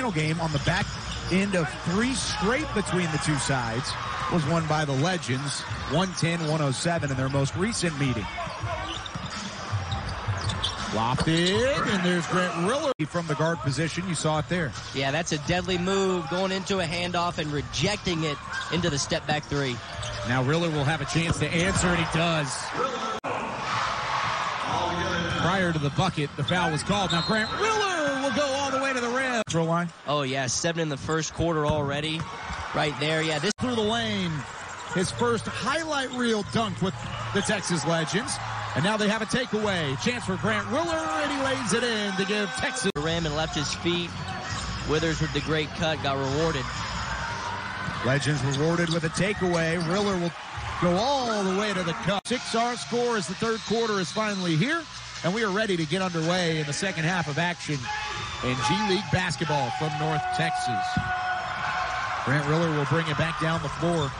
final game on the back end of three straight between the two sides was won by the Legends, 110-107 in their most recent meeting. Lofted, and there's Grant Riller from the guard position. You saw it there. Yeah, that's a deadly move, going into a handoff and rejecting it into the step back three. Now Riller will have a chance to answer, and he does. Prior to the bucket, the foul was called. Now Grant Riller will go all the way to the rim. Throw line. Oh, yeah, seven in the first quarter already. Right there, yeah. This through the lane. His first highlight reel dunk with the Texas Legends. And now they have a takeaway. Chance for Grant Riller, and he lays it in to give Texas. Rim and left his feet. Withers with the great cut got rewarded. Legends rewarded with a takeaway. Riller will go all the way to the cup. 6-R score as the third quarter is finally here. And we are ready to get underway in the second half of action in G League basketball from North Texas. Grant Riller will bring it back down the floor.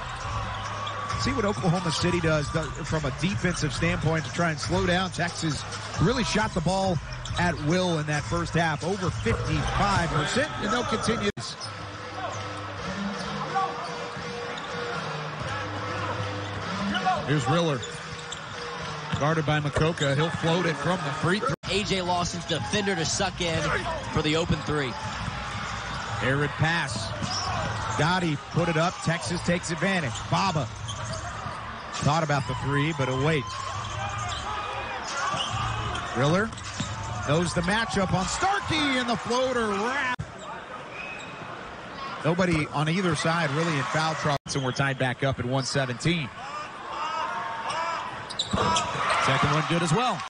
See what Oklahoma City does from a defensive standpoint to try and slow down Texas. Really shot the ball at will in that first half, over 55%, and they'll continue. Here's Riller. Guarded by Mokoka. He'll float it from the free throw. A.J. Lawson's defender to suck in for the open three. Arid pass. Gotti put it up. Texas takes advantage. Baba thought about the three, but it waits. Riller knows the matchup on Starkey and the floater wrap. Nobody on either side really in foul trouble, and we're tied back up at 117. Second one good as well.